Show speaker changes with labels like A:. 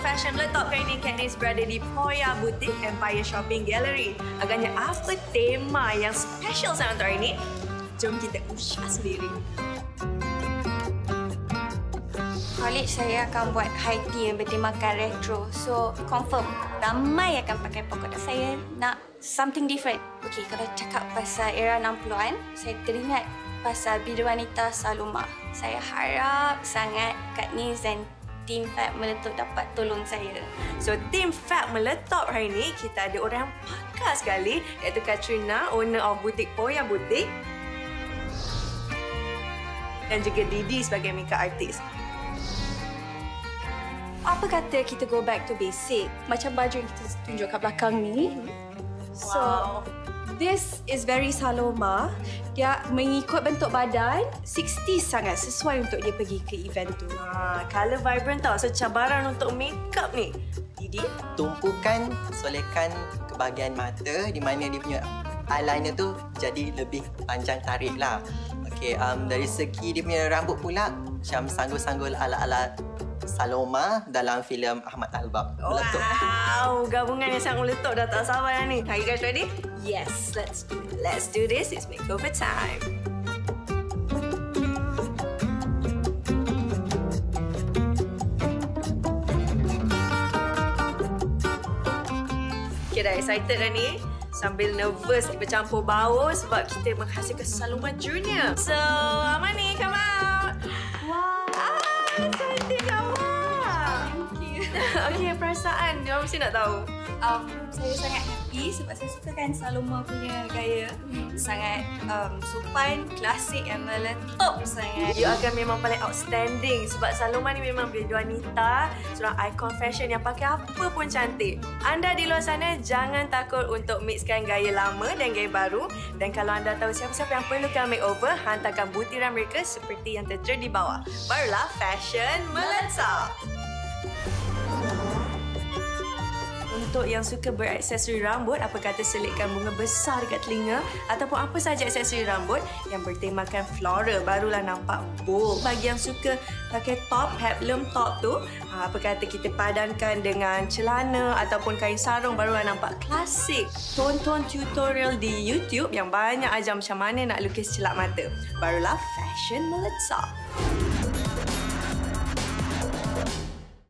A: fashion meletup kali ini Katniss berada di Poya Boutique Empire Shopping Gallery. Agaknya apa tema yang special sangat untuk hari ini? Jom kita usah sendiri.
B: College saya akan buat high tea yang bertemakan retro. So, confirm ramai akan pakai polka dot. Saya nak something different. Okey, kalau cakap pasal era 60-an, saya teringat pasal Bidu Wanita Saluma. Saya harap sangat Katniss dan Team Fab meletup dapat tolong saya.
A: So, tim Fab meletup hari ini, kita ada orang yang pakar sekali iaitu Katrina, owner of Boutique Poya Boutique dan juga Didi sebagai makeup artist.
B: Apa kata kita go back to basic? Macam baju yang kita tunjuk kat belakang ni. So,
A: Wow.
B: This is very Saloma. Dia mengikut bentuk badan 60 sangat sesuai untuk dia pergi ke event tu.
A: Ha, colour vibrant tau. So, cabaran untuk makeup ni. Didi?
C: tumpukan solekan ke bahagian mata di mana dia punya eyeliner tu jadi lebih panjang tarik lah. Okay, um, dari segi dia punya rambut pula macam sanggul-sanggul ala-ala Saloma dalam filem Ahmad Talbab. Meletup.
A: Wow, gabungan yang sangat meletup dah tak sabar dah ni. Are you guys ready?
B: Yes, let's do it.
A: Let's do this. It's makeover time. Okay, dah excited dah ni. Sambil nervous bercampur bau sebab kita menghasilkan Saluma Junior. So, Amani, come out. Okay, perasaan. Dia mesti nak tahu.
B: Um, saya sangat happy sebab saya suka kan Saloma punya gaya. Sangat um, sopan, klasik and meletup sangat.
A: You akan memang paling outstanding sebab Saloma ni memang beli wanita, seorang icon fashion yang pakai apa pun cantik. Anda di luar sana jangan takut untuk mixkan gaya lama dan gaya baru dan kalau anda tahu siapa-siapa yang perlukan makeover, hantarkan butiran mereka seperti yang tertera di bawah. Barulah fashion meletak. Untuk yang suka beraksesori rambut, apa kata selitkan bunga besar dekat telinga ataupun apa saja aksesori rambut yang bertemakan floral barulah nampak bold. Bagi yang suka pakai top, peplum top tu, ha, apa kata kita padankan dengan celana ataupun kain sarung barulah nampak klasik. Tonton tutorial di YouTube yang banyak ajar macam mana nak lukis celak mata. Barulah fashion meletak.